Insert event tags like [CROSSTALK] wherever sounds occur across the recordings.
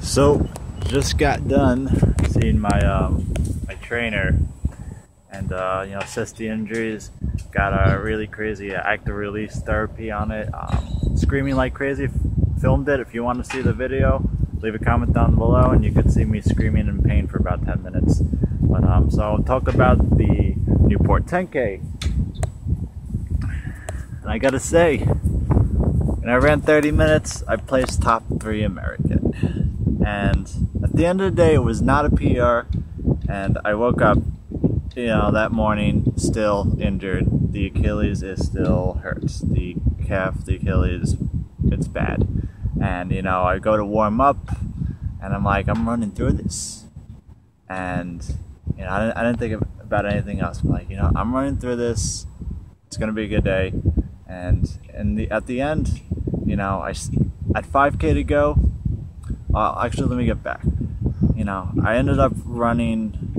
So, just got done seeing my um, my trainer, and uh, you know, assessed the injuries. Got a really crazy active release therapy on it. Um, screaming like crazy. Filmed it. If you want to see the video, leave a comment down below, and you can see me screaming in pain for about 10 minutes. But um, so I'll talk about the Newport 10K. And I gotta say, when I ran 30 minutes, I placed top three American. And at the end of the day, it was not a PR. And I woke up, you know, that morning still injured. The Achilles is still hurts. The calf, the Achilles, it's bad. And, you know, I go to warm up and I'm like, I'm running through this. And, you know, I didn't, I didn't think about anything else. I'm like, you know, I'm running through this. It's going to be a good day. And, and the, at the end, you know, I, at 5K to go, uh, actually, let me get back. You know, I ended up running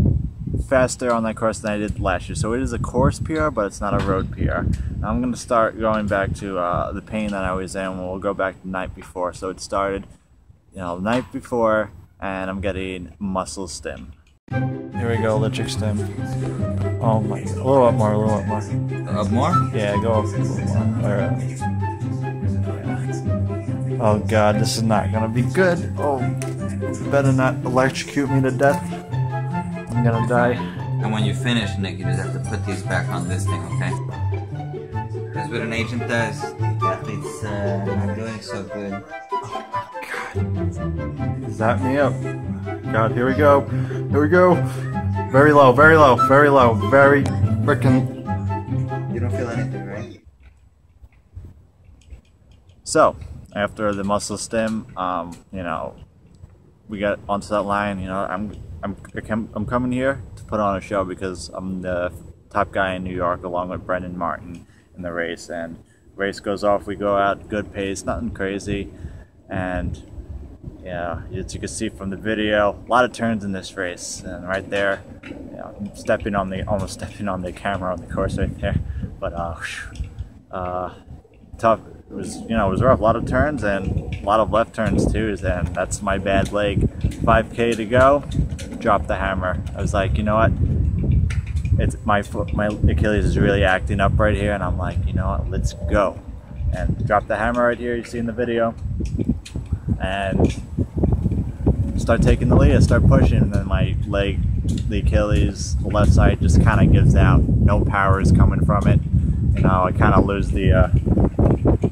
faster on that course than I did last year. So it is a course PR, but it's not a road PR. Now I'm going to start going back to uh, the pain that I was in. We'll go back the night before. So it started, you know, the night before, and I'm getting muscle stim. Here we go, electric stim. Oh my, a little up more, a little up more. Up more? Yeah, go up a little more. All right. Oh god, this is not gonna be good. Oh, better not electrocute me to death. I'm gonna die. And when you finish, Nick, you just have to put these back on this thing, okay? That's what an agent does, the athlete's uh, not doing so good. God, Zap me up. God, here we go. Here we go. Very low, very low, very low, very freaking. You don't feel anything, right? So, after the muscle stim, um, you know, we got onto that line. You know, I'm I'm I'm coming here to put on a show because I'm the top guy in New York, along with Brendan Martin in the race. And race goes off, we go out, good pace, nothing crazy, and yeah, as you can see from the video, a lot of turns in this race, and right there, stepping on the almost [LAUGHS] stepping on the camera on the course right there, but uh, uh tough it was you know it was rough. A lot of turns and a lot of left turns too and that's my bad leg. 5k to go drop the hammer. I was like you know what? It's my foot my achilles is really acting up right here and i'm like you know what? Let's go. And drop the hammer right here you see in the video and start taking the lead i start pushing and then my leg the achilles the left side just kind of gives out. No power is coming from it. You know i kind of lose the uh,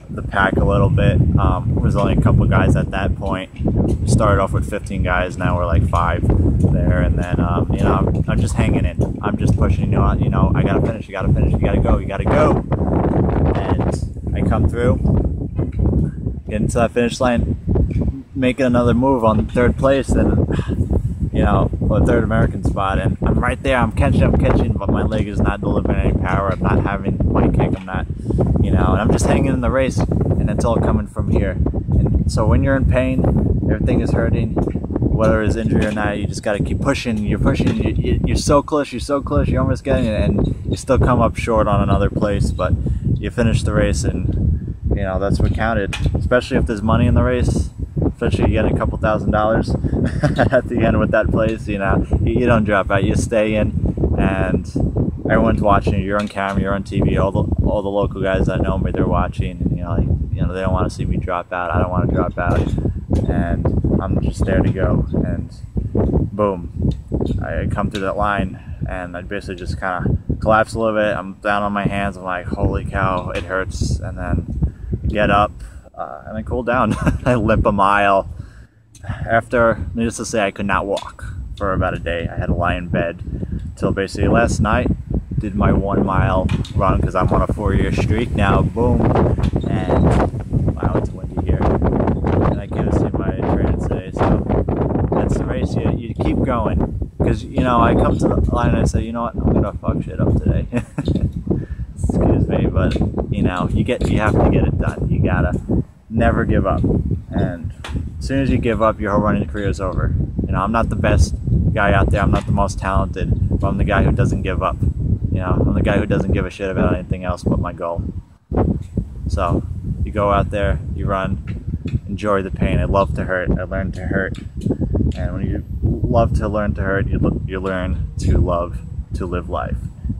the pack a little bit. Um, was only a couple guys at that point. We started off with 15 guys. Now we're like five there, and then um, you know I'm, I'm, just hanging in. I'm just pushing. You know, you know I gotta finish. You gotta finish. You gotta go. You gotta go. And I come through, get into that finish line, making another move on third place, and you know, a third American spot, and I'm right there. I'm catching, I'm catching, but my leg is not delivering any power. I'm not having my kick. I'm not, you know, and I'm just hanging in the race, and it's all coming from here. And so when you're in pain, everything is hurting, whether it's injury or not, you just got to keep pushing. You're pushing. You, you're so close. You're so close. You're almost getting it, and you still come up short on another place, but you finish the race, and you know that's what counted. Especially if there's money in the race especially you get a couple thousand dollars [LAUGHS] at the end with that place. You know, you, you don't drop out. You stay in, and everyone's watching you. You're on camera. You're on TV. All the all the local guys that know me, they're watching. And, you know, like, you know, they don't want to see me drop out. I don't want to drop out, and I'm just there to go. And boom, I come through that line, and I basically just kind of collapse a little bit. I'm down on my hands. I'm like, holy cow, it hurts. And then get up uh, and I cooled down. [LAUGHS] I limp a mile. After, needless to say, I could not walk for about a day. I had to lie in bed till basically last night. Did my one mile run because I'm on a four year streak now. Boom. And wow, it's windy here. And I can't see my trainer today. So that's the race. You, you keep going. Because, you know, I come to the line and I say, you know what, I'm going to fuck shit up today. [LAUGHS] Excuse me, but, you know, you get, you have to get it done. You gotta never give up. And as soon as you give up, your whole running career is over. You know, I'm not the best guy out there. I'm not the most talented, but I'm the guy who doesn't give up. You know, I'm the guy who doesn't give a shit about anything else but my goal. So, you go out there, you run, enjoy the pain. I love to hurt. I learn to hurt. And when you love to learn to hurt, you, you learn to love to live life.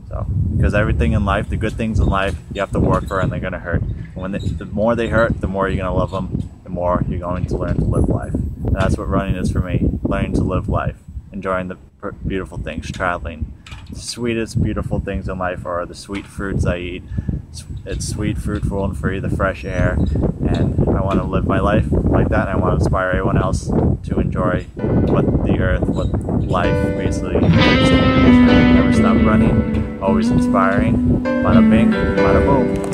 So, because everything in life, the good things in life, you have to work for and they're going to hurt. And when they, the more they hurt, the more you're going to love them, the more you're going to learn to live life. And that's what running is for me learning to live life, enjoying the beautiful things, traveling. Sweetest, beautiful things in life are the sweet fruits I eat. It's sweet, fruitful, and free, the fresh air. And I want to live my life like that. I want to inspire everyone else to enjoy what the earth, what life basically is. Never stop running, always inspiring. Bada bing, bada boom.